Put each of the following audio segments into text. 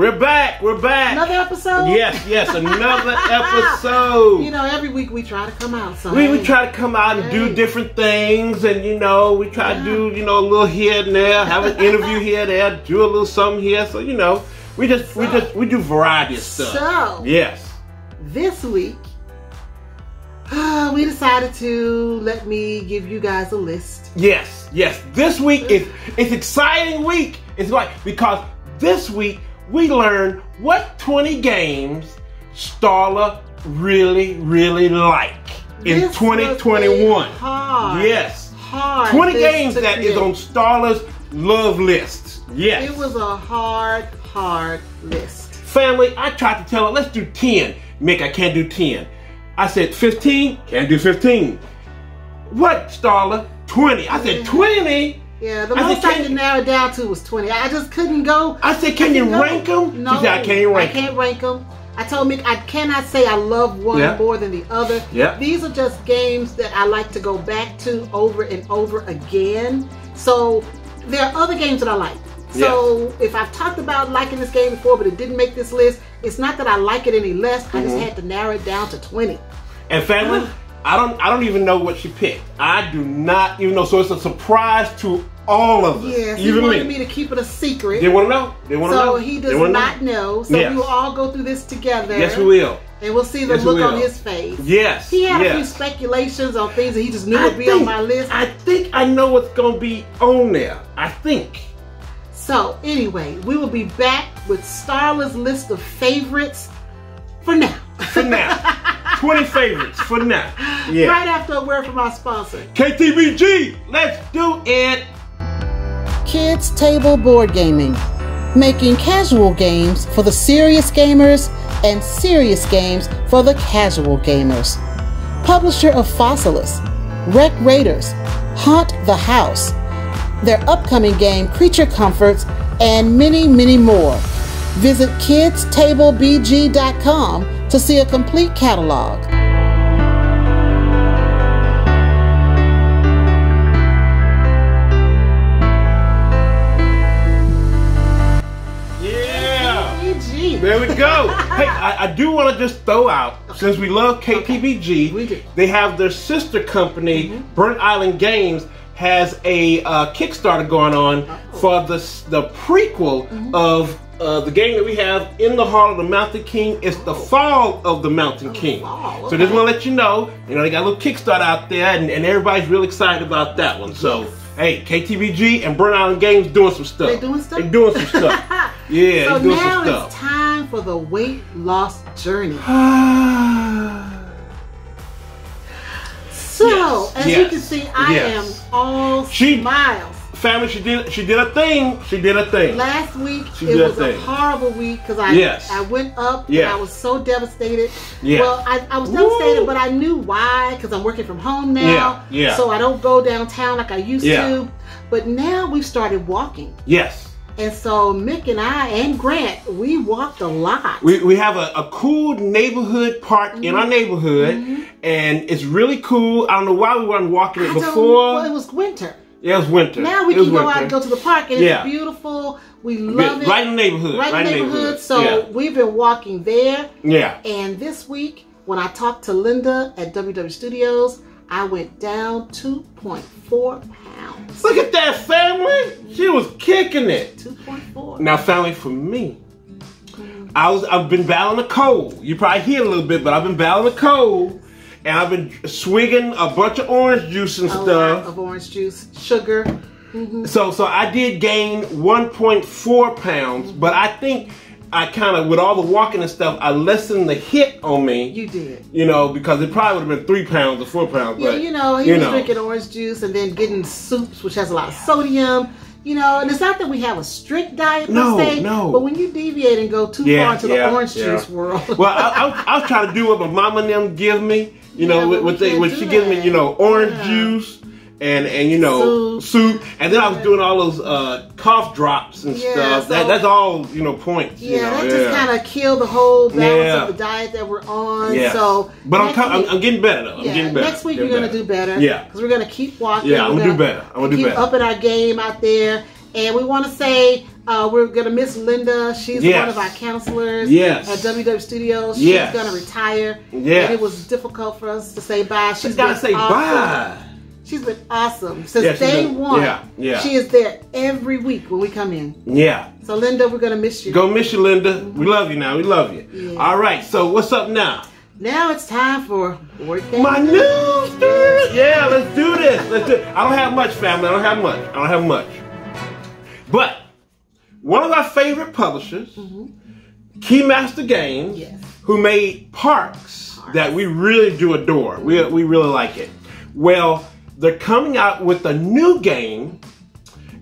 We're back. We're back. Another episode? Yes, yes, another episode. You know, every week we try to come out. So we, we try to come out and do different things, and you know, we try to do you know a little here and there, have an interview here, there, do a little something here. So you know, we just we just we do variety of stuff. So Yes, this week uh, we decided to let me give you guys a list. yes, yes. This week is it's exciting week. It's like because this week we learned what twenty games Starla really really like in This twenty twenty one. Hard. Yes. Hard. 20 games that is on Starla's love list. Yes. It was a hard, hard list. Family, I tried to tell her, let's do 10. Mik, I can't do 10. I said 15, can't do 15. What, Starla? 20. I said 20? Yeah, the I most said, I can- could narrow it down to was 20. I just couldn't go. I said, can you go- rank them? No, said, I can't rank I can't rank them. I told Mik I cannot say I love one Yeah. more than the other. Yeah. These are just games that I like to go back to over and over again. So there are other games that I like. So if I've talked about liking this game before, but it didn't make this list, it's not that I like it any less. I Mm-hmm. just had to narrow it down to 20. And family, I don't I don't even know what she picked. I do not even know. So it's a surprise to all of us. Yes, he even wanted me. me to keep it a secret. They want to know. They want to know. So he does not know. So Yes. we will all go through this together. Yes, we will. And we'll see the Yes, look on his face. Yes. He had a few speculations on things that he just knew I would be on my list. I think I know what's gonna be on there. I think. so anyway, we will be back with Starla's list of favorites for now. For now. 20 favorites for now. Yeah. Right after a word from our sponsor. KTBG, let's do it. Kids Table Board Gaming, making casual games for the serious gamers and serious games for the casual gamers. Publisher of Fossilis, Wreck Raiders, Haunt the House, their upcoming game Creature Comforts, and many, many more. Visit kidstablebg.com to see a complete catalog. There we go. hey, I, I do want to just throw out, since we love KTBG, We do. they have their sister company, Mm-hmm. Burnt Island Games, has a uh, Kickstarter going on for the the prequel Mm-hmm. of uh, the game that we have in the Hall of the Mountain King. It's the Fall of the Mountain King. fall, So just want to let you know, you know, they got a little Kickstarter out there, and, and everybody's real excited about that one. So. Hey, KTBG and Burnt Island Games doing some stuff. They doing stuff? They doing some stuff. Yeah, So doing now some stuff. it's time for the weight loss journey. So, Yes, as you can see, I yes. am all She- smiles. Family, she did she did a thing. She did a thing. Last week She it was a thing. horrible week because I Yes. I went up Yes. and I was so devastated. Yeah. Well, I, I was Woo. devastated, but I knew why because I'm working from home now. Yeah, yeah. So I don't go downtown like I used Yeah. to. But now we've started walking, yes. and so Mik and I and Grant we walked a lot. We, we have a, a cool neighborhood park in Mm-hmm. our neighborhood, and it's really cool. I don't know why we weren't walking it I before. well, it was winter. Yeah, it was winter. Now we It can go out and go to the park, and Yeah. it's beautiful. We love it. Right in the neighborhood. Right in the neighborhood. So yeah. we've been walking there. yeah. And this week, when I talked to Linda at WW Studios, I went down 2.4 pounds. Look at that family. She was kicking it. 2.4. Now, family, for me, I was I've been battling a cold. You probably hear a little bit, but I've been battling a cold, and I've been swigging a bunch of orange juice and A lot stuff. of orange juice, sugar. Mm-hmm. So so I did gain 1.4 pounds, mm-hmm. but I think I kind of with all the walking and stuff, I lessened the hit on me. You did. You know, because it probably would have been three pounds or four pounds. Yeah, but, you know, he you was know. drinking orange juice and then getting soups, which has a lot of sodium. You know, and it's not that we have a strict diet per No, se, no. but when you deviate and go too Yeah, far into yeah, the orange yeah. juice world, well, I, I, I was trying to do what my mama and them give me. You Yeah, know, we what they do she gives me. You know, orange Yeah. juice and and you know soup, and then I was doing all those uh, cough drops and Yeah, stuff. so- that, that's all you know points. Yeah, you know, that yeah. just kind of killed the whole balance of the diet that we're on. yeah. So, but I'm, week- I'm getting better though. I'm getting better. next week Getting we're gonna do better. Yeah. because we're gonna keep walking. Yeah, I'm We're gonna do better. I'm gonna do keep better. upping our game out there, and we want to say uh, we're gonna miss Linda. She's Yes. one of our counselors. Yes. At WW Studios. Yes. She's gonna retire. Yes. And it was difficult for us to say bye. She's gotta say awesome. bye. She's been awesome since Yeah, day been- one. yeah, yeah. She is there every week when we come in. Yeah. So Linda, we're gonna miss you. Go miss you, Linda. We love you now. We love you. Yeah. All right. So what's up now? Now it's time for game. My news, dude. Yeah, let's do this. Let's do. It. I don't have much, family. I don't have much. I don't have much. But one of our favorite publishers, mm-hmm. Keymaster Games, Yes. who made Parks, that we really do adore. We we really like it. Well, they're coming out with a new game,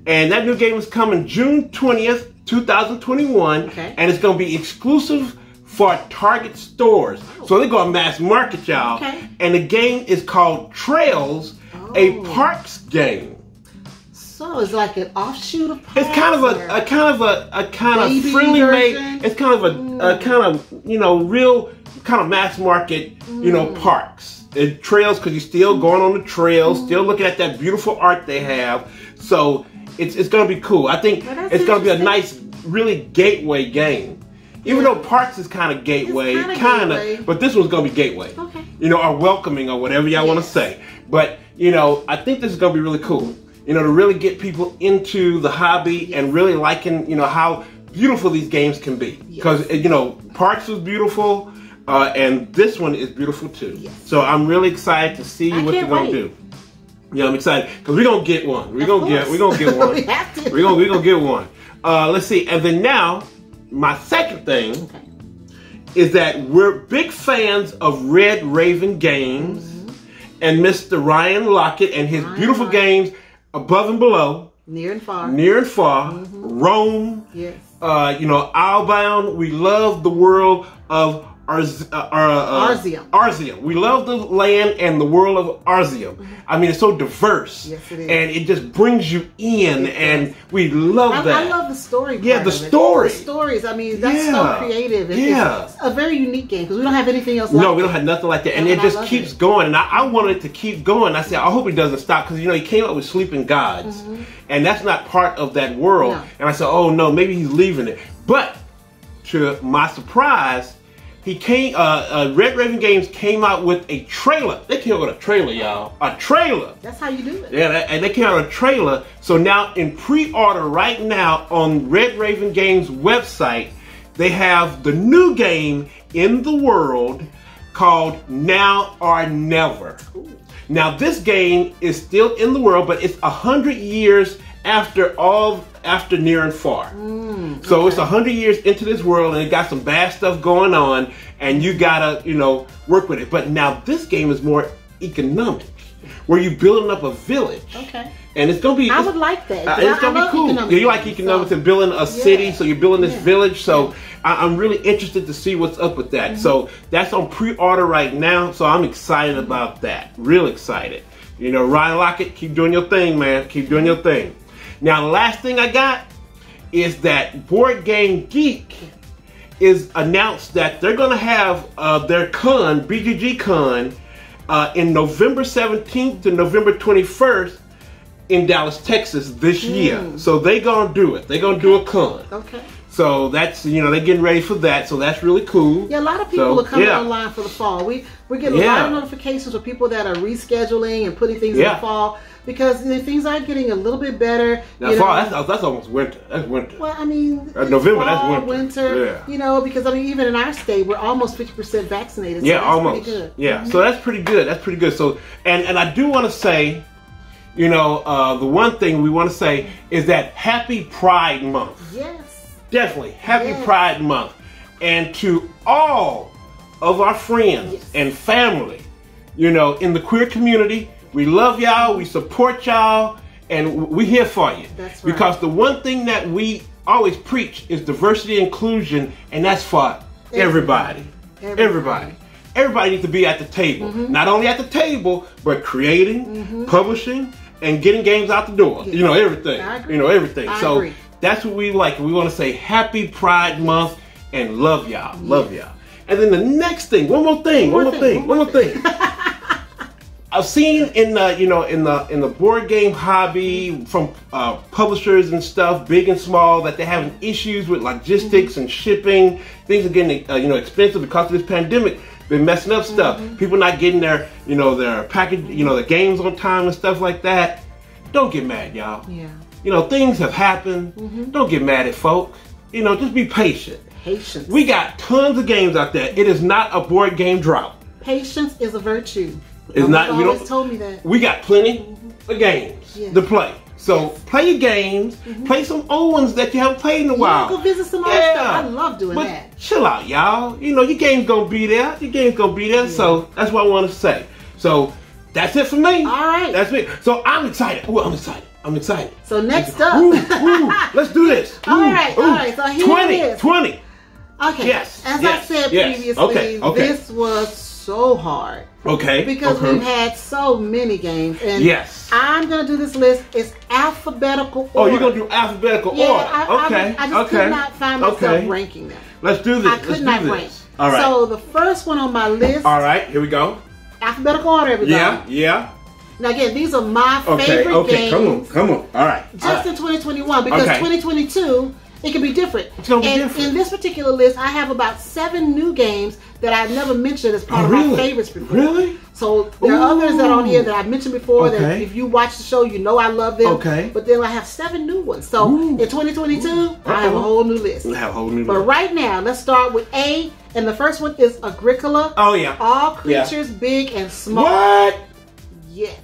and that new game is coming June twentieth, two thousand twenty-one, Okay. and it's going to be exclusive for Target stores. Oh. So they're going to mass market y'all. Okay. And the game is called Trails, a Oh. Parks game. So it's like an offshoot of. It's kind of a, a kind of a, a kind of friendly version? made. It's kind of a, a kind of you know real kind of mass market you know Mm. parks and trails because you're still going on the trails, still looking at that beautiful art they have. So it's it's gonna be cool. I think Well, it's gonna be a nice, really gateway game. Even though Parks is kind of gateway, kind of, but this one's gonna be gateway. Okay. You know, or welcoming or whatever y'all want to say. But you know, I think this is gonna be really cool. You know, to really get people into the hobby and really liking, you know, how beautiful these games can be. Because you know, Parks was beautiful, uh, and this one is beautiful too. Yes. So I'm really excited to see I what they're gonna do. Yeah, I'm excited because we're gonna get one. We're gonna get. We're gonna get one. We have to. We're gonna we're gonna get one. Uh, let's see, and then now my second thing Okay. is that we're big fans of Red Raven Games and Mr. Ryan Laukat and his Ryan beautiful games above and below, Near and far. near and far, Roam, Yes. uh, you know, Outbound. We love the world of Arz- uh, uh, uh, Arzium. Arzium. We love the land and the world of Arzium. I mean, it's so diverse. Yes, it is. And it just brings you in, It and we love I, that. I love the story. Yeah, the story. The stories. I mean, that's Yeah. so creative. It- Yeah. It's a very unique game because we don't have anything else. like No, we don't have nothing like that, and And it just keeps it. going. And I, I wanted it to keep going. I said, I hope it doesn't stop because you know he came up with Sleeping Gods, and that's not part of that world. Mm-hmm. No. And I said, oh no, maybe he's leaving it. But to my surprise, he came. Uh, uh, Red Raven Games came out with a trailer. They came out with a trailer, y'all. A trailer. That's how you do it. Yeah, and they came out with a trailer. So now in pre-order right now on Red Raven Games website, they have the new game in the world called Now or Never. Now this game is still in the world, but it's a hundred years after all after near and far. so it's a hundred years into this world, and it got some bad stuff going on, and you gotta you know work with it. But now this game is more economic, where you building up a village. Okay. And it's gonna be. I would like that. uh, it's I gonna love be cool. Yeah, you like economics so- and building a city, so you're building this Yeah. village. So I, I'm really interested to see what's up with that. So Mm-hmm. that's on pre-order right now. So I'm excited about that. Real excited. You know, Ryan Laukat, keep doing your thing, man. Keep doing your thing. Now, the last thing I got is that Board Game Geek is announced that they're going to have uh, their con, BGG con, uh, in November 17th to November 21st in Dallas, Texas this year. So they gonna do it. They gonna do a con. Okay. So that's you know they're getting ready for that. So that's really cool. Yeah, a lot of people So, are coming yeah. online for the fall. We we're getting a Yeah. lot of notifications of people that are rescheduling and putting things in the fall because things are getting a little bit better. Now fall that's that's almost winter. That's winter. Well, I mean, Uh, November, that's fall, winter. Yeah. You know, because I mean, even in our state, we're almost fifty percent vaccinated. So yeah, almost. Pretty good. Yeah, so that's pretty good. That's pretty good. So and and I do want to say, you know, uh, the one thing we want to say is that Happy Pride Month. Yes. Definitely. Happy Yes. Pride Month. And to all of our friends Yes. and family, you know, in the queer community, we love y'all, we support y'all, and we're here for you. That's right. Because the one thing that we always preach is diversity inclusion, and that's for everybody. Everybody. Everybody. Everybody needs to be at the table. Mm-hmm. Not only at the table, but creating, mm-hmm. publishing, and getting games out the door. You know everything. You know everything. I so agree. that's what we like. We want to say Happy Pride Month and love y'all, love y'all. And then the next thing, one more thing, one, more thing, one more thing. I've seen in the you know in the in the board game hobby from uh, publishers and stuff, big and small, that they're having issues with logistics and shipping. Things are getting uh, you know expensive because of this pandemic. Been messing up stuff. People not getting their you know their package you know the games on time and stuff like that. Don't get mad, y'all. Yeah. You know things have happened. Don't get mad at folk. You know just be patient. Patience. We got tons of games out there. It is not a board game drought. Patience is a virtue. It's not. We don't. told me that. We got plenty of games Yeah. to play. So play your games. Mm-hmm. Play some old ones that you haven't played in a while. go visit some old stuff. I love doing but that. Chill out, y'all. You know your game's gonna be there. Your game's gonna be there. So that's what I want to say. So that's it for me. All right. That's it. So I'm excited. Ooh, I'm excited. I'm excited. So next up. Ooh, ooh, let's do this. All right, all right, so here 20, it is. 20. Okay. Yes, As yes, I said yes. previously, Okay, okay. this was so hard Okay. because okay. we've had so many games. And Yes. I'm gonna do this list. It's alphabetical order. Oh, you're gonna do alphabetical Yeah, order. I, I- okay. I, just okay. could not find myself okay. ranking them. Let's do this. I Let's could do not rank. All right. So the first one on my list, All right. Here we go. alphabetical order, everybody. Yeah. Yeah. Now again, these are my Okay. favorite Okay. games. Come on. Come on. All right. just All right. in 2021 because Okay. 2022 it can be different. It's gonna be and different. in this particular list, I have about seven new games that I've never mentioned as part Oh, of really? my favorites before. Really? So there are others that are on here that I've mentioned before. That Okay. if you watch the show, you know I love them. Okay. But then I have seven new ones. So Ooh. in 2022, I have a whole new list. We have a whole new. But right now, let's start with A, and the first one is Agricola. Oh yeah. All Yeah. creatures, big and small. What? Yes.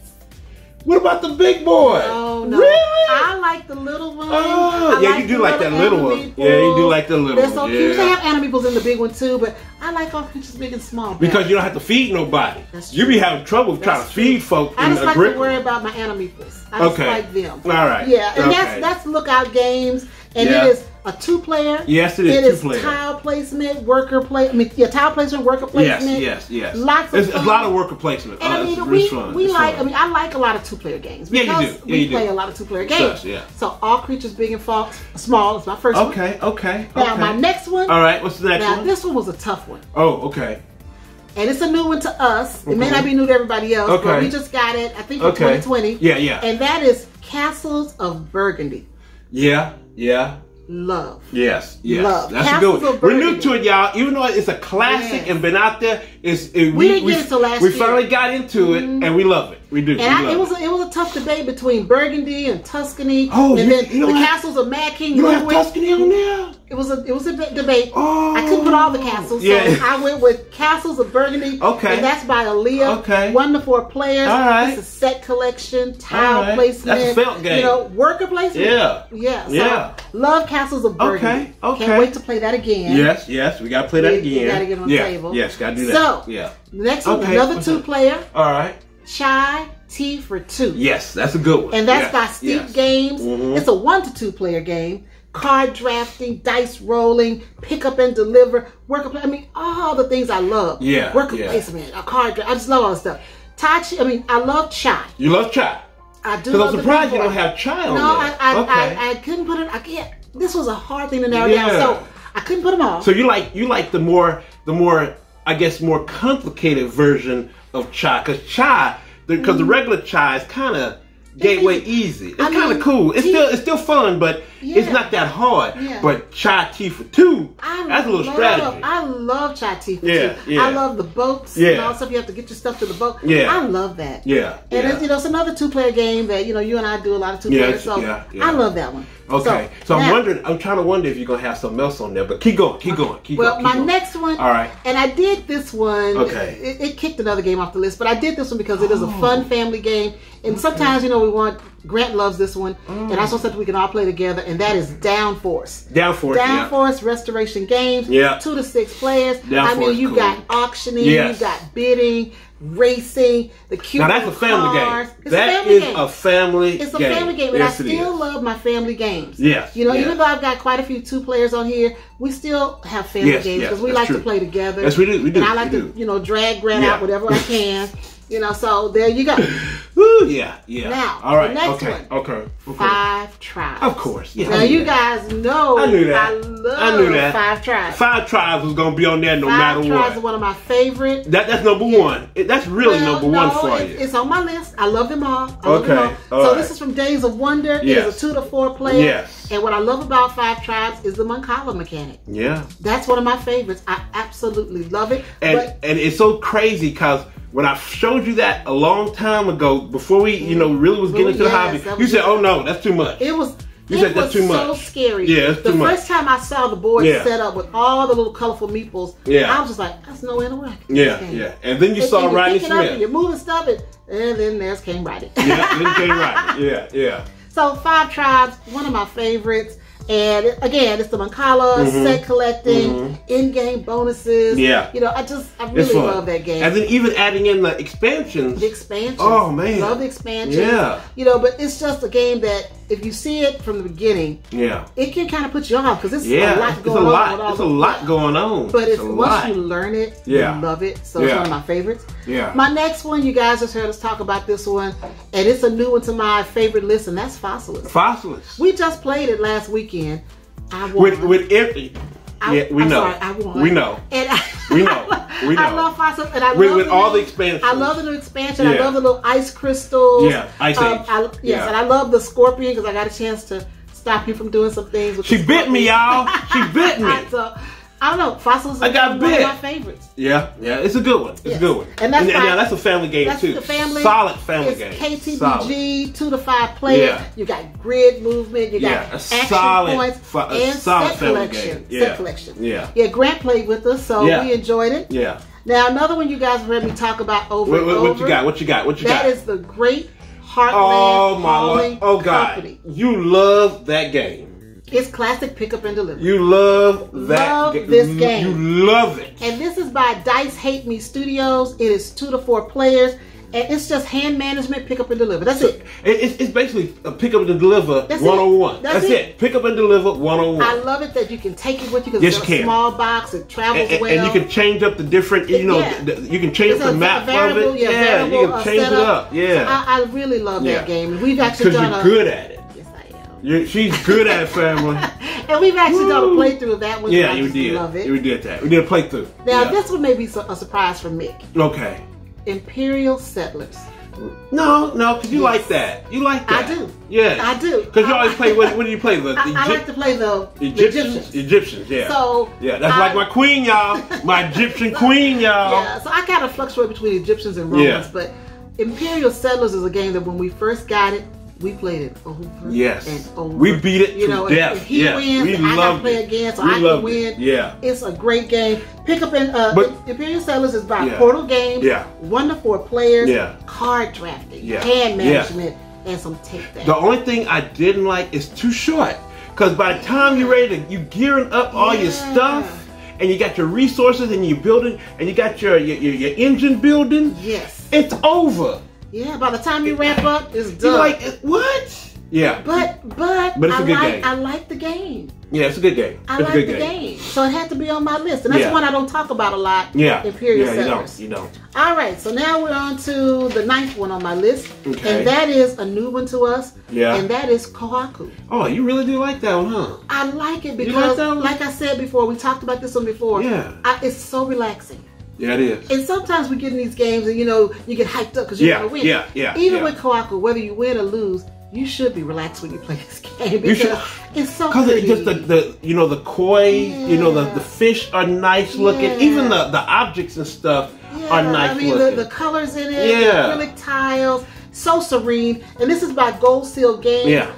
What about the big boy? Oh no! Really? I like the little one. Oh, I yeah, you do like that little one. animal Yeah, you do like the little They're one, so cute. They have animals in the big one too, but I like all creatures big and small. Because you don't have to feed nobody. That's true. You be having trouble trying to true. feed folk I in just like brick. to worry about my animals. I just Okay. like them. All right. Yeah, and Okay. that's that's Lookout Games, and Yeah. it is a two-player. Yes, it is It is two-player. tile placement, worker play. I mean, yeah, tile placement, worker placement. yes, yes. yes. Lots of a lot of worker placement. And Oh, I mean, we, fun. we It's like. fun. I mean, I like a lot of two-player games Yeah, you because do. Yeah, we you do. play a lot of two-player games. Such, yeah. So all creatures big and fa- small is my first one. Okay, okay, Now okay. my next one. All right, what's the next Now one? this one was a tough one, oh, okay. and it's a new one to us. It may not be new to everybody else, but we just got it. I think in Okay. 2020. Yeah, yeah. And that is Castles of Burgundy. Yeah, yeah. Love. Yes, yes. Love. That's a Castles good one. We're new to it, y'all. Even though it's a classic Yes. and been out there, it's it, We didn't get it till last We year. finally got into it, and we love it. We do. we And I, love it was a, it was a tough debate between Burgundy and Tuscany, Oh, and you- then you the have- castles of Mad King You don't have Tuscany on there. It was a it was a debate. Oh. I couldn't put all the oh, castles, so Yeah. I went with Castles of Burgundy. Okay. and that's by alea. Okay. one to four players. All right. It's a set collection, tile right. placement. That's a Feld game. You know, worker placement. Yeah. yeah, so Yeah. Love Castles of Burgundy. Okay, okay. Can't wait to play that again. Yes, yes. We gotta play that We- again. we gotta get on the yeah. table. Yes, gotta do that. So- yeah. Next one, Okay, another what's two player, All right. Chai Tea for two. Yes, that's a good one. And that's yes, by Steep yes. Games. Mhm. It's a one to two player game. Card drafting, dice rolling, pick up and deliver, worker play. I mean, all the things I love. Yeah, Worker yeah. placement, a card dra- I just love all the stuff. Tai Chi, I mean, I love Chai. You love chai. I do Because I'm surprised you don't have chai on No, I, there. I, okay. I, I couldn't put it, I can't. This was a hard thing to narrow Yeah. down. So I couldn't put them all. So you like you like the more the more I guess more complicated version of chai because chai because the mm. regular chai is kind of gateway easy. It's kind of cool. It's still it's still fun, but it's not that hard. Yeah. But chai tea for two, I that's a little love, strategy. I love chai tea. for Yeah, tea. yeah. I love the boats Yeah. and all stuff. You have to get your stuff to the boat. Yeah. I love that. yeah, And yeah. it's, you know, it's another two-player game that you know you and I do a lot of two Yeah, players. So yeah, yeah. I love that one. okay, so, I'm now- wondering. I'm trying to wonder if you're gonna have something else on there. But keep going, keep going, keep Well, going. Well my going. next one. All right. And I did this one. Okay. It, it kicked another game off the list, but I did this one because it is a Oh. fun family game. And sometimes you know we want. Grant loves this one, and Mm. I also said we can all play together, and that is Downforce. Downforce. Down for it. Down yeah. Restoration Games. Yeah. Two to six players. Down I mean, you cool. got auctioning, Yes. you got bidding, racing, the cute Now that's a family cars. game. It's That a family is game. a family It's a game. family game, and yes, I still love my family games. Yes, You know, yes. even though I've got quite a few two players on here, we still have family games because we that's like true. to play together. Yes, we do, we do, And I like we to, do. you know, drag Grant Yeah. out whatever I can. You know, so there you go. Woo! Yeah, yeah. Now, all right. the next okay, one. okay, okay. Five Tribes. Of course, yeah. Now you that. guys know I knew that. I love I knew that. Five Tribes. Five tribes was gonna be on there no Five matter Tribes what. is one of my favorite. That that's number one. It, that's really Well, number no, one for it- you. It's on my list. I love them all. I love them Okay, all. all so right. this is from Days of Wonder. It Yes. is a two to four player. Yes. And what I love about Five Tribes is the Mancala mechanic. yeah. That's one of my favorites. I absolutely love it. And but and it's so crazy because when I showed you that a long time ago, before we you know really was getting into the hobby, you said, "Oh no, that's too much." it was You it said that's too so much. scary. Yeah, the too much. first time I saw the board Yeah. set up with all the little colorful meeples, Yeah. I was just like, that's no way to work. yeah, yeah. And then you And, saw Rodney picking up and you're moving stuff, and, and then there's King Rodney. yeah, then came right. Yeah, yeah. So Five Tribes, one of my favorites. And again, it's the Mancala, set collecting, in-game bonuses. Mm-hmm. Yeah. You know, I just, I really love that game. And then even adding in the expansions. the expansion. Oh, man. Love the expansion. Yeah. You know, but it's just a game that if you see it from the beginning, yeah. it can kind of put you off because it's Yeah, a lot it's going a on. lot. with It's a lot going on. But it's, a once lot. you learn it, Yeah. you love it. So it's one of my favorites. Yeah. My next one, you guys just heard us talk about this one, and it's a new one to my favorite list, and that's Fossilis. Fossilis. We just played it last weekend. I won. With with. I, yeah, we I'm know. Sorry, I won. We know. And I, We know. We I know. love Fossil, and I With- love with the all the expansions. I love the new expansion. I love the little ice crystals. Yeah, Ice Um. I, yes, Yeah. and I love the scorpion because I got a chance to stop you from doing some things. With She bit me, y'all. She bit me. so, I don't know. Fossils I got one bit. of my favorites. Yeah, yeah, it's a good one. It's Yes. a good one. And that's and, my- now that's a family game That's too. the family. Solid family it's game. KTBG, Solid. two to five players. Yeah. You got grid movement. You got Yeah, a action solid points and solid set family collection. game. Set Yeah. collection. Yeah. Yeah. Grant played with us, so Yeah. we enjoyed it. Yeah. Now another one you guys have heard me talk about over What, and over. what you got? What you got? What you That got? is the Great Heartland oh my lord! Oh god! Company. You love that game. It's classic pick up and deliver. You love that. Love ga- this game. You love it. And this is by Dice Hate Me Studios. It is two to four players, and it's just hand management, pick up and deliver. That's it. It- It's, it's basically a pick up and deliver That's it. 101. That's That's, it. it. Pick up and deliver 101. I love it that you can take it with you because Yes, it's you a can. small box. It travels and, well. and you can change up the different, you know, Yeah. the, you can change It's up the a map variable, of it. yeah, Yeah, variable, you can uh, change it up. Yeah, I, I really love that game. We've actually because done you're a good at it. Yes, I am. You're, she's good at family. And we've actually done a playthrough of that one. yeah, you did. Love it. We did that. We did a playthrough. now yeah. this one may be a surprise for Mik. Okay. Imperial Settlers. No, no, because you Yes. like that. You like that. I do. Yeah. I do. Because you I- always play. What, what do you play? The, I, I like to play the. Egyptians. Egyptians. Yeah. So yeah, that's I- like my queen, y'all. My Egyptian queen, y'all. Yeah, so I kind of fluctuate between Egyptians and Romans, Yeah. but Imperial Settlers is a game that when we first got it, we played it over Yes. and over. We beat it You to know, if- death. if he yeah. wins, we I gotta play it. again, so we I can win. It. Yeah. It's a great game. Pick up in uh, But- Imperial Settlers is by Yeah. Portal Games. Yeah. One to four players. Yeah. Card drafting. Yeah. Hand Yeah. management. And some takedown. The only thing I didn't like is too short. Because by the time you're ready to, you gearing up all your stuff, and you got your resources, and you're building, and you got your your, your, your engine building, yes. it's over. Yeah. By the time you wrap up, it's You're done. like, what? Yeah. but but, But it's a I good like game. I like the game. Yeah, it's a good game. I it's like a good the game. So it had to be on my list. And that's Yeah. one I don't talk about a lot. Yeah. Imperial yeah, you Settlers. don't. You don't. All right, so now we're on to the ninth one on my list. Okay. And that is a new one to us. Yeah. And that is Kohaku. Oh, you really do like that one, huh? I like it because, that one? like I said before, we talked about this one before. Yeah. I, it's so relaxing. Yeah, it is. And sometimes we get in these games and, you know, you get hyped up because you're Yeah, going to win. yeah, yeah, Even yeah. with Kohaku, whether you win or lose, you should be relaxed when you play this game You because should- it's so Because just the, the you know the koi, you know the, the fish are nice looking. Yeah. Even the, the objects and stuff Yeah, are nice I mean, looking. the, the colors in it, Yeah. the acrylic tiles, so serene. And this is by Gold Seal Games. Yeah.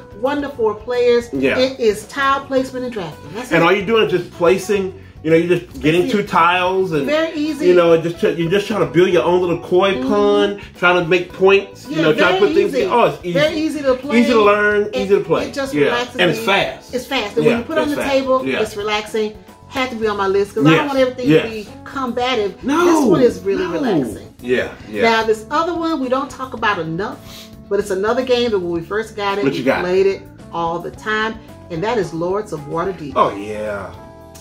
Four players. Yeah. It is tile placement and drafting. That's and it. all you're doing is just placing. You know, you're just getting two tiles and Very easy. You know, just you're just trying to build your own little koi mm-hmm. pond, trying to make points. Yeah, you know, trying to very put things. easy. In. Oh, it's easy. Very easy to play. Easy to learn. It- easy to play. It just yeah. relaxes and it's me. fast. It's fast. And Yeah, when you put it on the fast. table, Yeah. it's relaxing. Had to be on my list because I don't want everything yes. to be combative. No, This one is really no. relaxing. Yeah, yeah. Now this other one we don't talk about enough, but it's another game that when we first got it, What we you got? played it all the time, and that is Lords of Waterdeep. oh yeah.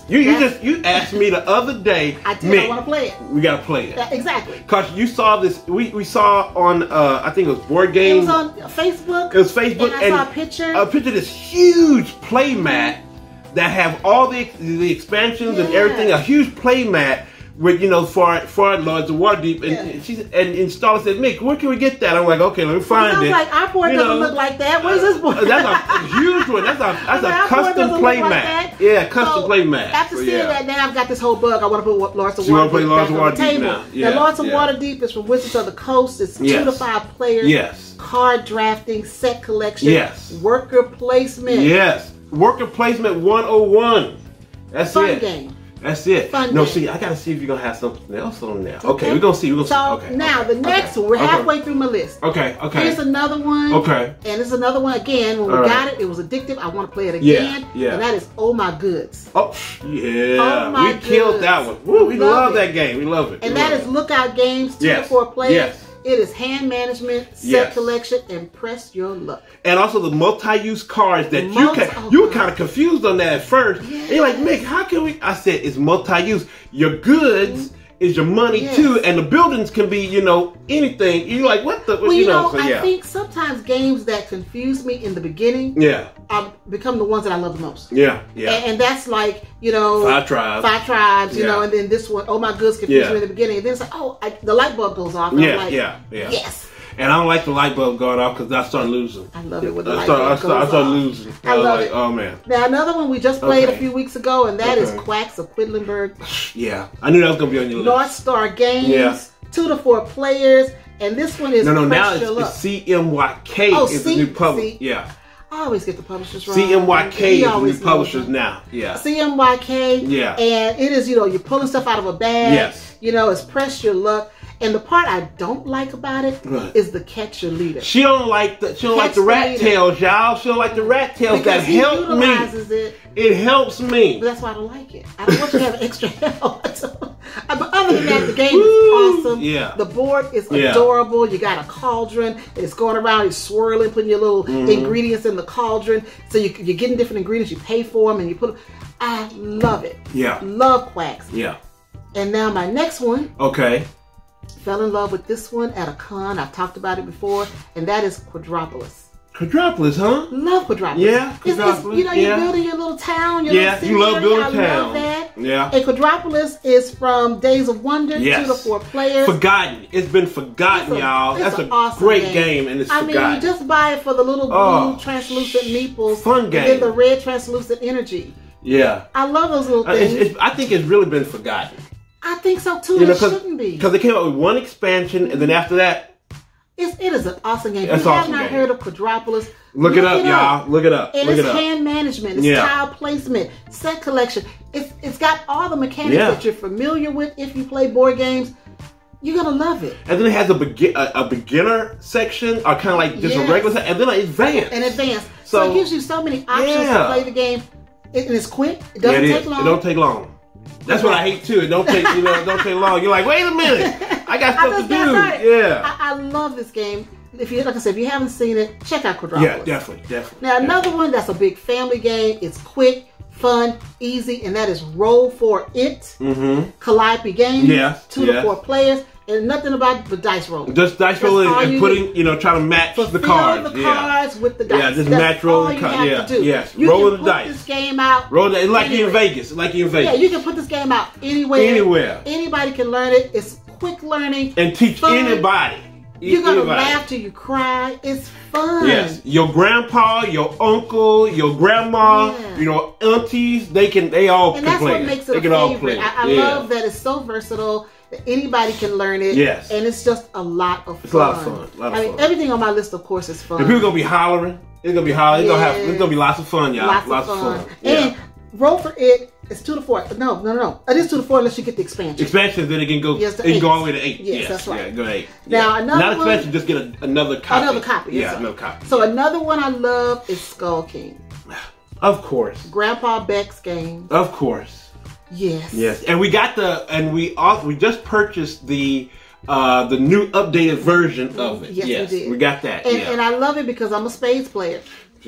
You you just you asked me the other day. I did. I want to play it. We gotta play it. Yeah, exactly. Cause you saw this, we, we saw on uh, I think it was board It was on Facebook. It was Facebook, And I saw a picture. A picture of this huge play mat that have all the the expansions and everything. A huge play mat with you know for for Lords of Waterdeep, and Yeah. she and installer said, "Mik, where can we get that?" I'm like, "Okay, let me find it. I was it." like, our board You doesn't know, look like that. Where's this board? uh, That's a huge one. That's a that's a mean, our board custom play like mat. Yeah, custom So, play mat. After So, seeing yeah. that, now I've got this whole bug. I want to put Lords of So you wanna Waterdeep play Lords back of on the Waterdeep table. now? Yeah, now, Lords of. Waterdeep is from Wizards of the Coast. It's two to five players. Yes. Card drafting, set collection. Yes. Worker placement. Yes, worker placement 101. That's Fun it. game. That's it. Fun no, game. see, I gotta see if you're gonna have something else on there. Okay, we're gonna see. We're gonna So see. Okay. now okay, the next okay, one, we're okay. halfway through my list. Okay. Okay. Here's another one. Okay. And it's another one again. When we All right. got it, it was addictive. I want to play it again. yeah. yeah. And that is Oh My Goods. Oh yeah, Oh, my we killed that one. Woo, we Love love, that game. We love it. And we that is. Lookout Games, two Yes, to four players. yes. It is hand management, set Yes. collection, and press your luck. and also the multi-use cards that you can, oh, you were kind of confused on that at first. And you're like, Mik, how can we? I said it's multi-use. Your goods mm-hmm. Is your money Yes. too, and the buildings can be, you know, anything. You're like, what the? Well, you, know, so I think sometimes games that confuse me in the beginning yeah, um, become the ones that I love the most. yeah, yeah. And, and that's like, you know, Five tribes. Five tribes, you Yeah. know, and then this one, oh my goods, confused Yeah. me in the beginning. And then it's like, oh, I, the light bulb goes off. Yeah, I'm like, yeah, yeah. Yes. And I don't like the light bulb going off because I start losing. I love it when the I light start, bulb I start, I start off. losing. I was love like, it. oh man. Now, another one we just played a few weeks ago, and that is Okay. Quacks of Quedlinburg. Yeah, I knew that was gonna be on your list. North Star Games, Yeah. two to four players, and this one is no, no, now it's, it's CMYK Oh, is the new publisher. C- Yeah, I always get the publishers wrong. CMYK He is the always new publishers now. Yeah, CMYK. Yeah. And it is, you know, you're pulling stuff out of a bag. Yes. You know, it's press your luck. And the part I don't like about it is Right. the catch your leader. she don't like the she don't like the the rat leader. tails, y'all. She don't like the rat tails Because that he help me. it. It helps me. But that's why I don't like it. I don't want you to have extra help. but other than that, the game Woo! is awesome. Yeah. The board is Yeah. adorable. You got a cauldron. It's going around. You're swirling, putting your little Mm-hmm. ingredients in the cauldron. So you, you're getting different ingredients. You pay for them and you put them. I love it. Yeah, Love quacks. yeah. And now my next one, Okay. Fell in love with this one at a con. I've talked about it before, and that is Quadropolis. Quadropolis, huh? Love Quadropolis. Yeah, It's, it's, Quadropolis, you know, you're building your little town, your Yeah, little you love building area. I town. love that. Yeah. And Quadropolis is from Days of Wonder, Yes. two to four players. Forgotten. It's been forgotten, It's a- y'all. it's That's an a awesome great game. and it's I mean, you just buy it for the little blue Oh, translucent meeples. fun And then the red translucent energy. yeah. I love those little Uh, things. It's, it's, I think it's really been forgotten. I think so too. You know, it shouldn't be. because they came out with one expansion, and then after that, It's, it is an awesome game. If It's you have not game. heard of Quadropolis, look, it up, y'all. Look it up. And look it's it up. hand management, it's Yeah. tile placement, set collection. It's it's got all the mechanics Yeah. that you're familiar with if you play board games. You're gonna love it. and then it has a, begin, a, a beginner section, uh, or kind of like just Yes. a regular section, and then an advanced. And advanced. So, So- it gives you so many options Yeah. to play the game. It, and it's quick. It doesn't it take is. long. It don't take long. That's what I hate too. It don't take you know. Don't take long. You're like, wait a minute, I got I stuff just to do. started. Yeah, I, I love this game. If you like I said, if you haven't seen it, check out Quadropolis. yeah, definitely, definitely. Now another one that's a big family game. It's quick, fun, easy, and that is Roll for It. Mm-hmm. Calliope Games. Yeah, Two yeah. to four players, and nothing about it but dice rolling. Just dice rolling and you putting, you know, trying to match the cards. the yeah. cards with the dice. Yeah, just That's match roll all the you card- yeah, do. yes. You Rolling the put dice. this game out. Roll it like you in. Vegas, like in Vegas. Yeah, you can put this game out anywhere. Anywhere. Anybody can learn it. It's quick learning. and teach fun. anybody. You're gonna Anybody. laugh till you cry. It's fun. Yes, your grandpa, your uncle, your grandma, Yeah. you know, aunties, they can, they all And can that's play what makes they it a can all play favorite. I, I Yeah. love that it's so versatile anybody can learn it. Yes. And it's just a lot of fun. It's a lot of fun, a lot of I mean, fun. everything on my list, of course, is fun. And people gonna be hollering. It's gonna be hollering. It's gonna have. It's gonna be lots of fun, y'all. Lots, of fun. Yeah. And roll for it. It's two to four. No, no, no, no. It is two to four unless you get the expansion. Expansion, then it can go. Yes, it can go all the way to eight. Yes, that's right. Yeah, go to eight. Now, yeah. another not one- expansion. Just get a, another copy. Another copy. Yeah, another copy. So another one I love is Skull King. Of course. Grandpa Beck's game. Of course. Yes. Yes, and we got the and we all we just purchased the uh the new updated version of it. Yes, we yes, did. got that. And, yeah. and I love it because I'm a spades player.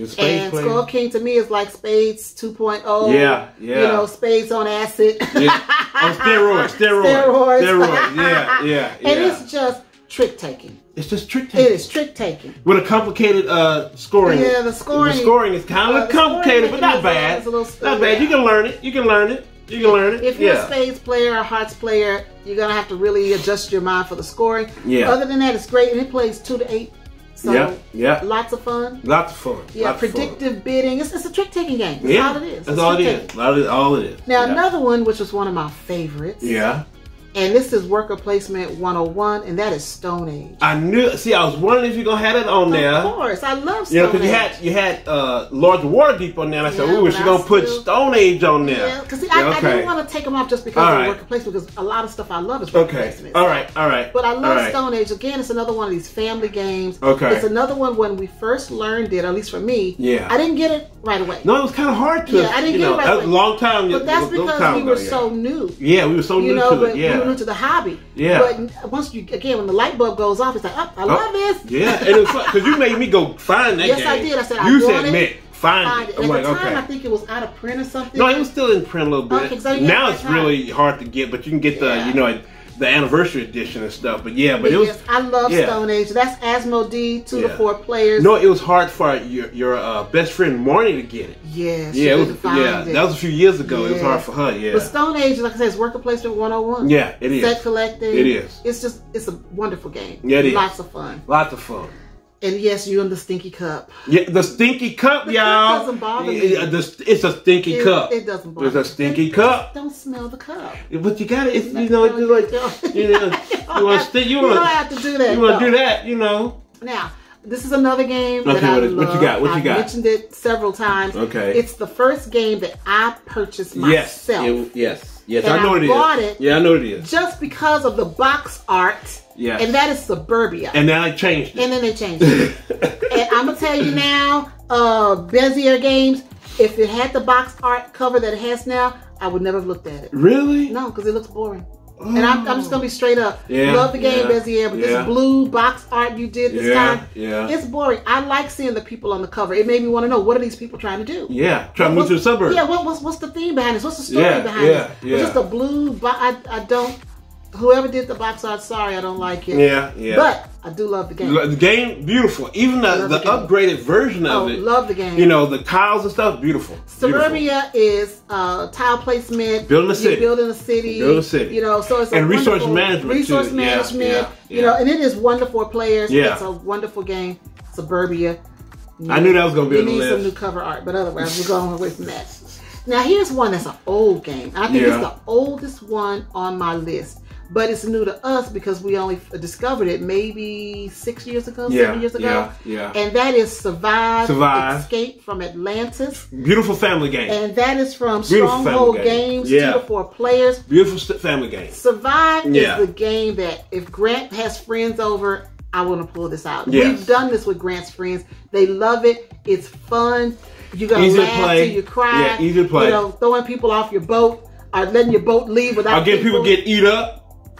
Spades and players. Skull King to me is like Spades 2.0. Yeah, yeah. You know, Spades on acid. Yeah. On steroids, steroids, Steroids. steroids. Yeah, yeah, yeah. and it's just trick taking. It's just trick taking. It is trick taking. With a complicated uh, scoring. Yeah, the scoring- The scoring is kind uh, of the scoring complicated, but not bad. is a little- not bad. You can learn it. You can learn it. You can learn it. If you're yeah. a spades player or hearts player, you're gonna have to really adjust your mind for the scoring. Yeah. Other than that, it's great, and it plays two to eight. So Yeah, yeah. lots of fun. Lots of fun. Yeah, Lots of fun. predictive bidding. It's, it's a trick taking game. That's Yeah, all it is. That's all it All it, all it is. Now yeah. another one, which was one of my favorites. Yeah. And this is worker placement 101, and that is Stone Age. I knew. See, I was wondering if you're gonna have it on there. Of course, I love Stone You know, because Age. you had you had uh, Lords of Waterdeep on there, and I said, Yeah, "Ooh, is she I gonna put Stone Age on there?" Yeah, because I, I didn't want to take them off just because All of worker placement, because a lot of stuff I love is worker Okay. placement. All right. All right. But I love right. Stone Age. Again, it's another one of these family games. Okay. It's another one when we first learned it, at least for me. Yeah. I didn't get it right away. No, it was kind of hard to. Yeah, I didn't you get know, it right that was a away. long time. But that's because we were ago, yeah. so new. Yeah, we were so You new know, to it. Yeah. Were new to the hobby. Yeah. But once you again, when the light bulb goes off, it's like, oh, I oh, love this. Yeah, and it was because you made me go find that Yes, game. I did. I said, I you want said, it. Mik, find, Find it. At like, the time, I think it was out of print or something. No, it was still in print a little bit. Okay, so now it's really hard to get, but you can get the, you know, the anniversary edition and stuff. But yeah, but But it was. I love yeah. Stone Age. That's Asmodee, two to four players. No, it was hard for your your uh, best friend Marnie to get it. yeah, she Yeah, it was. Yeah, it. that was a few years ago. It was hard for her. Yeah. But Stone Age, like I said, is worker placement 101. Yeah, it is. Set collecting. It is. It's just, it's a wonderful game. Yeah, it is. Lots of fun. Lots of fun. And yes, you're in the stinky cup. Yeah, the stinky cup, The y'all. doesn't bother me. Yeah, the- it's a stinky It, cup. it doesn't bother It's a stinky cup. Don't smell the cup. But you got it. It's, you know, it's like you know, you want to stick. You You want have to do that. you want to do that. You know. Now, this is another game Okay, that I what love. what you got? What you I've got? mentioned it several times. Okay. It's the first game that I purchased Yes. myself. It- yes. Yes. And I know I it is. bought it. Yeah, I know it is. just because of the box art. Yes. And that is Suburbia. And then I changed it. And then they changed it. and I'm gonna tell you now, uh, Bezier Games. If it had the box art cover that it has now, I would never have looked at it. really? No, because it looks boring. And I'm, I'm just gonna be straight up. Yeah, Love the game, yeah, Bezier, but yeah. this blue box art you did this Yeah, time, yeah. it's boring. I like seeing the people on the cover. It made me want to know what are these people trying to do. Yeah. Try to move to the suburbs. Yeah, what, what's what's the theme behind this? What's the story Yeah, behind yeah, this? yeah. It's just a blue. Bo- I I don't. Whoever did the box art, sorry, I don't like it. Yeah, yeah. But I do love the game. The game, beautiful. Even the, the the upgraded version of oh, it. love the game. You know, the tiles and stuff, beautiful. Beautiful. Suburbia is uh, tile placement. Building a You're city. Building a city. Building a city. You know, so it's a And resource management, too. Resource Yeah, management. yeah, You know, and it is wonderful players. Yeah. It's a wonderful game. Suburbia. I knew that was gonna be on the need some new cover art, but otherwise we're going away from that. Now here's one that's an old game. I think Yeah. it's the oldest one on my list. But it's new to us because we only discovered it maybe six years ago, Yeah, seven years ago. yeah, yeah. And that is Survive, Survive. Escape from Atlantis. Beautiful family game. And that is from Beautiful Stronghold game. Games, Yeah. two to four players. Beautiful family game. Survive Yeah. is the game that if Grant has friends over, I want to pull this out. Yes. We've done this with Grant's friends. They love it. It's fun. You're gonna Easy to laugh play. till you cry. Yeah, easy to play. You know, throwing people off your boat or letting your boat leave without I'll get people get eat up.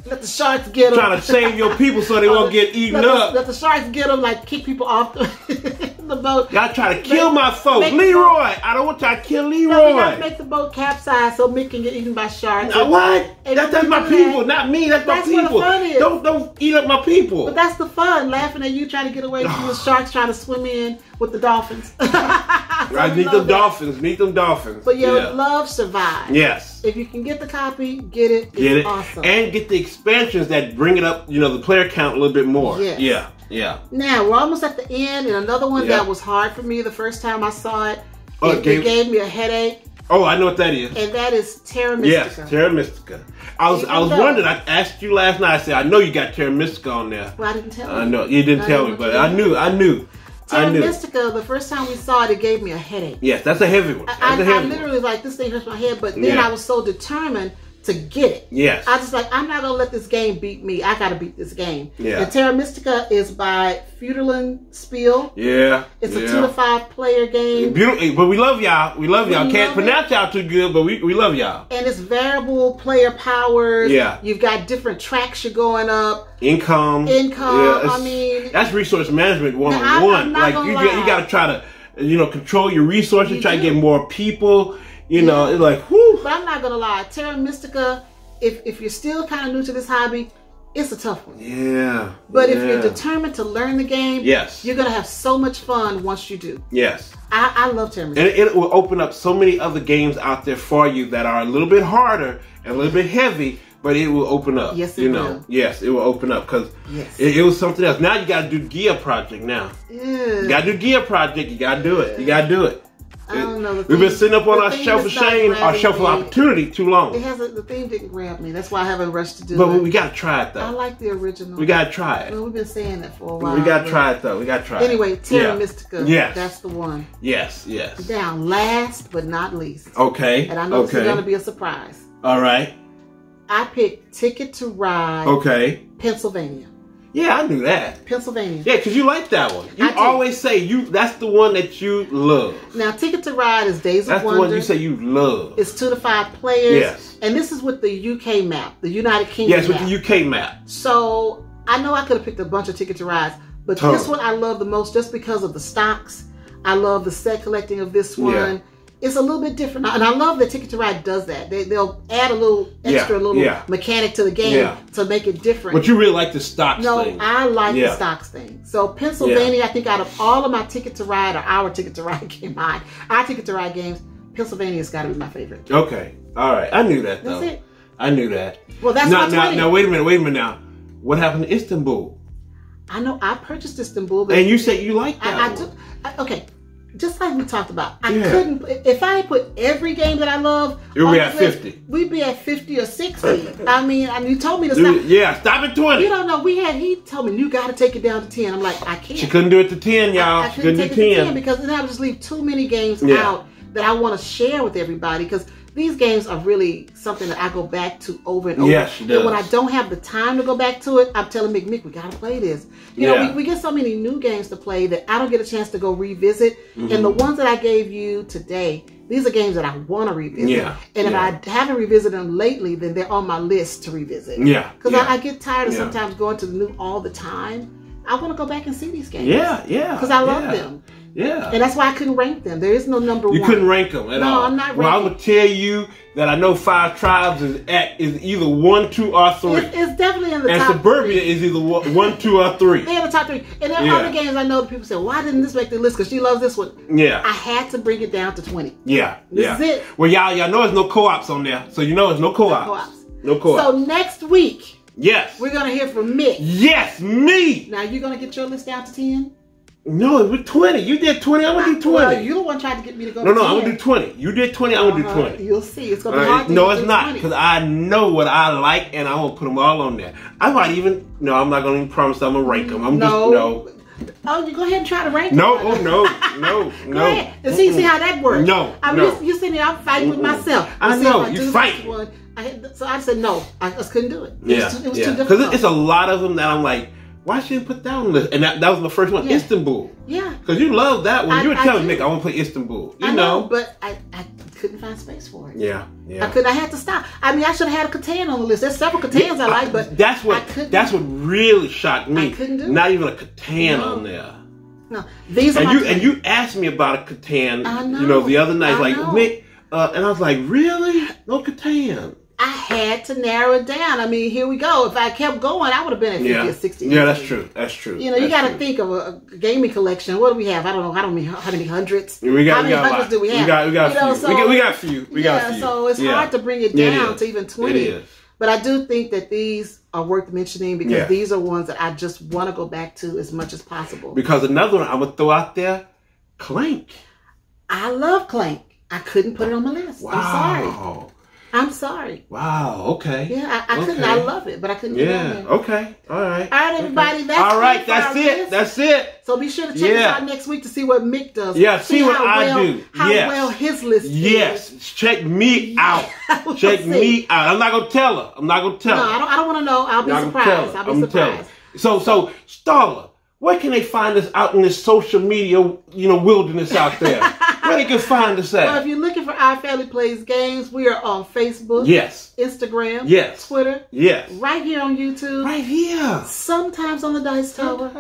Let the sharks get them. Trying to save your people so they won't get eaten let the, up. Let the sharks get them, like kick people off the, the boat. Y'all try to kill Make- my folks. Leroy, I don't want y'all to kill No, we gotta make the boat capsize so Mik can get eaten by sharks. Uh, what? And That's, that's my that- people, not me. That's my That's where the people. fun is. Don't don't eat up my people. But that's the fun, laughing at you trying to get away from the sharks trying to swim in with the dolphins. I need them dolphins. Need them dolphins. But yeah, yeah. love survive. Yes. If you can get the copy, get it. It's Get it. awesome. And get the expansions that bring it up, you know, the player count a little bit more. Yes. Yeah. Yeah. now we're almost at the end, and another one Yeah. that was hard for me the first time I saw it. Oh, it, it gave- it gave me a headache, Oh, I know what that is. and that is Terra Mystica. Yes, Terra Mystica. I was I was though- wondering. I asked you last night. I said I know you got Terra Mystica on there. well, I didn't tell you. I know you didn't I tell me, but I knew. I knew. I Terra. Mystica, the first time we saw it, it gave me a headache. Yes, that's a heavy one. That's I, a I heavy literally one. like, this thing hurts my head, but then Yeah. I was so determined to get it. Yes. I just like I'm not gonna let this game beat me. I gotta beat this game. Yeah. And Terra Mystica is by Feudalin Spiel. yeah. It's yeah. a two to five player game, Beautiful, but we love y'all. We love y'all. We Can't love pronounce y'all too good, but we, we love y'all. and it's variable player powers. Yeah. You've got different tracks you're going up. Income, Income, it's- I mean- that's resource management one on one. Like you, got- you got to try to you know, control your resources, You try to get more people. You know, Yeah. it's like, whew. But I'm not gonna lie, Terra Mystica. If if you're still kind of new to this hobby, it's a tough one. Yeah. But if you're determined to learn the game, Yes. you're gonna have so much fun once you do. yes. I, I love Terra Mystica. And it will open up so many other games out there for you that are a little bit harder and a little bit heavy, but it will open up. Yes, it you know. will. Yes, it will open up because Yes. it, it was something else. Now you got to do Gaia Project. Now Yeah. you got to do Gaia Project. You got to do it. You got to do it. I don't know, the We've been sitting up on our shelf of shame, our shelf of opportunity too long. It hasn't. The theme didn't grab me. That's why I haven't rushed to do But it. But we got to try it though. I like the original. We got to try it. Well, we've been saying that for a while. We got to try it though. We got to try it. Anyway, Terra Yeah. Mystica. Yes. That's the one. Yes. Yes. Down last but not least. Okay. And I know this is going to be a surprise. All right. I picked Ticket to Ride, Okay. Pennsylvania. Yeah, I knew that. Pennsylvania. Yeah, because you like that one. You always say you that's the one that you love. Now, Ticket to Ride is Days That's of the one you say you love. It's two to five players. Yes. And this is with the UK map, the United Kingdom yes, with map. the UK map. So I know I could have picked a bunch of Ticket to Rides, but Totally. this one I love the most just because of the stocks. I love the set collecting of this one. Yeah. It's a little bit different, and I love that Ticket to Ride does that. They, they'll add a little extra Yeah, little yeah. mechanic to the game Yeah. to make it different. But you really like the stocks no, thing. I like Yeah. the stocks thing. So Pennsylvania, I think out of all of my Ticket to Ride or our Ticket to Ride game, mine, our Ticket to Ride games, Pennsylvania's got to be my favorite. okay. All right. I knew that though. That's it. I knew that. Well, that's now, my now, 20. now wait a minute, wait a minute now. What happened to Istanbul? I know I purchased Istanbul, but And you said you like that I, I one. took I, okay. Just like we talked about, I Yeah. couldn't. If I put every game that I love, would be at 50. We'd be at fifty or sixty. I mean, I mean, you told me to stop. yeah, stop at 20. You don't know. We had. He told me you got to take it down to ten. I'm like, I can't. she couldn't do it to 10, y'all. I she couldn't couldn't take it to 10. ten because then I would just leave too many games Yeah. out that I want to share with everybody because. These games are really something that I go back to over and over. Yes, she and when I don't have the time to go back to it, I'm telling Mik, Mik, we gotta play this. You know, we, we get so many new games to play that I don't get a chance to go revisit. Mm-hmm. And the ones that I gave you today, these are games that I want to revisit. Yeah, And if yeah. I haven't revisited them lately, then they're on my list to revisit. Yeah, Because yeah. I, I get tired of Yeah. sometimes going to the new all the time. I want to go back and see these games. Yeah, yeah. Because I love yeah. them. Yeah. And that's why I couldn't rank them. There is no number You one. You couldn't rank them at No, all. No, I'm not ranking. Well, I'm gonna tell you that I know Five Tribes is at is either one, two, or three, It's, it's definitely in the top. and top Suburbia three. is either one, one, two, or three. They're in the top three. And there are Yeah. other games I know that people say, why didn't this make the list? Because she loves this one. Yeah. I had to bring it down to 20. yeah, This yeah. is it. Well, y'all, y'all know there's no co-ops on there, so you know there's no co-ops. co-ops. No co-ops. So next week, yes. we're going to hear from Mik. Yes, me. Now, you're going to get your list down to 10? No, it was twenty. You did twenty. I'm gonna do Well, twenty. you're the one trying to get me to go no, to no, 10. I'm gonna do twenty. You did twenty. I'm gonna do Uh-huh. twenty. You'll see. It's going to be hard to No, it's not because I know what I like and I won't put them all on there. I might even no. I'm not going to promise I'm gonna rank them. I'm no. just no. Oh, you go ahead and try to rank No, them. oh no, no, Go no. ahead. And see, see how that works. No, I mean, no. you, you sitting there, I'm fighting with Mm-mm. myself. I know, you do fighting. One. I had, so I said no. I just couldn't do it. It Yeah, was too, it was yeah. Because it's a lot of them that I'm like, why should you put that on the list? And that, that was the first one, Yeah. Istanbul. yeah. Because you love that one. I- you were I telling. Mik, I want to play Istanbul. You I know. know, but I, I couldn't find space for it. Yeah, yeah. I could. I had to stop. I mean, I should have had a Catan on the list. There's several Catans I like, but that's what I that's what really shocked me. I couldn't do Not even a Catan No. on there. no. These are And my you and you asked me about a Catan, I you know, the other night, I like know. Mik, uh, and I was like, really? No Catan? I had to narrow it down. I mean, here we go. If I kept going, I would have been at 50 Yeah, or 60. yeah, that's true. That's true. You know, you got to think of a, a gaming collection. What do we have? I don't know. I don't mean how many hundreds. We got, how many got a hundreds do we have? We got, we got You know, few. so- we, got, we got a few. We yeah, got a few. so it's Yeah. hard to bring it It down is. to even 20. is. But I do think that these are worth mentioning because Yeah. these are ones that I just want to go back to as much as possible. Because another one I'm gonna throw out there, Clank. I love Clank. I couldn't put it on my list. I'm sorry. I'm sorry. Wow. Okay. Yeah, I, I couldn't. I love it, but I couldn't Yeah. Okay. All right. All right, everybody. That's All right. it That's it. list. That's it. So be sure to check Yeah. us out next week to see what Mik does. Yeah, see what how I well, do. How Yes. well his list is. Yes. Check me out. Check see. me out. I'm not gonna tell her. I'm not gonna tell No, her. I don't. I don't want to know. I'll be I'm gonna tell surprised. I'll be I'm surprised. her. So, so Starla, where can they find us out in this social media, you know, wilderness out there? where they can find us at? Well, if you're looking for Our Family Plays Games, we are on Facebook, Yes. Instagram, Yes. Twitter, Yes. right here on YouTube, Right here. sometimes on the Dice Tower.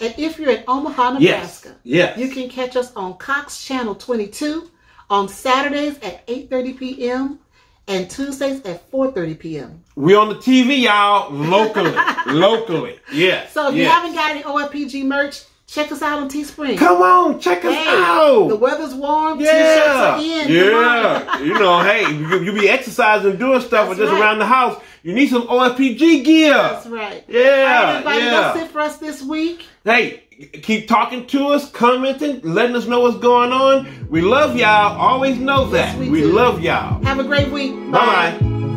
And if you're in Omaha, Yes. Nebraska, Yes. you can catch us on Cox Channel 22 on Saturdays at 8:30 p.m. and Tuesdays at 4:30 p.m. We on the TV, y'all, locally. locally. Yeah. So if you haven't got any OFPG merch, check us out on Teespring. Come on, check us Hey, out. the weather's warm. Yeah, T-shirts are in. Yeah. you know, hey, you, you be exercising, doing stuff, or That's just right. around the house. You need some OFPG gear. That's right. Yeah, All right, everybody, yeah. that's it for us this week. Hey, keep talking to us, commenting, letting us know what's going on. We love y'all. Always know that. we we love y'all. Have a great week. Bye bye.